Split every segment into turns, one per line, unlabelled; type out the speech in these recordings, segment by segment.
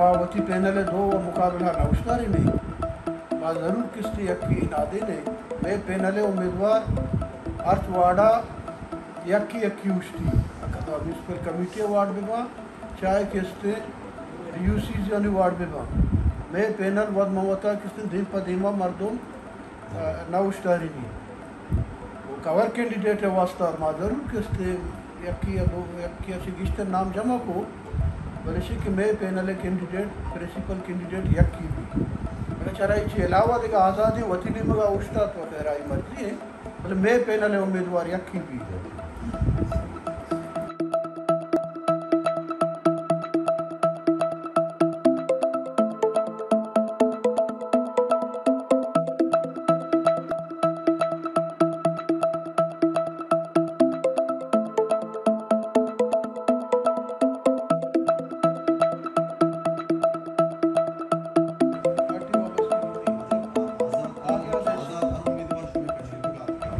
माँ वती पैनल दो व मुकाबला नौशदारी में माँ ज़रूर किस्ती यक्की नादे ने, मैं पैनल उम्मीदवार अर्थवाड़ा यक्की यकी उश्ती। अकदा म्यूनसिपल कमेटी वार्ड में बा चाहे किस्ते यूसी यानी वार्ड में बा। मैं पैनल वद मवता किस्ते दिन पदीमा मर्दुम नौशदारी वो कवर कैंडिडेट है वास्ता माँ ज़रूर किस्ते या ऐसी गिश्तर नाम जमा को बलशी की मे पैनल कैंडिडेट प्रिंसिपल कैंडिडेट यक्की भी। मैंने चरा आज़ादी अलावा देखा मे पेनल उम्मीदवार तो आई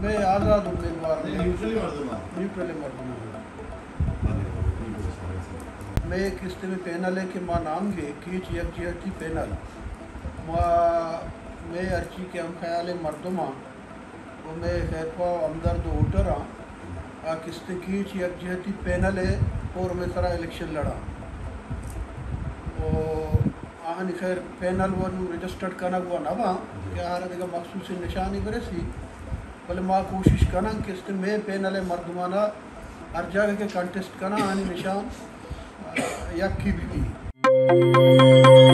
मर्ज़ी है मतलब मैं पैनल उम्मीदवार यक्की भी है मैं आज़ाद उम्मीदवार हूँ मैं किस्त में पैनल है कि माँ नाम गे कीच यक जी पैनल। माँ मैं अर्ची के हम ख्याल मर्दमा वो मैं खैरपा हमदर्द वोटर हाँ आ किस्त कीच यक जी पैनल है और मैं सरा इलेक्शन लड़ा। और आहन खैर पैनल वन रजिस्टर्ड करना हुआ ना बा क्या हार देगा मखसूस निशानी बरसी भले माँ कोशिश कना किस्त में नले मर्दमाना हर जगह के कंटेस्ट करना आनी निशान यकी भी, भी।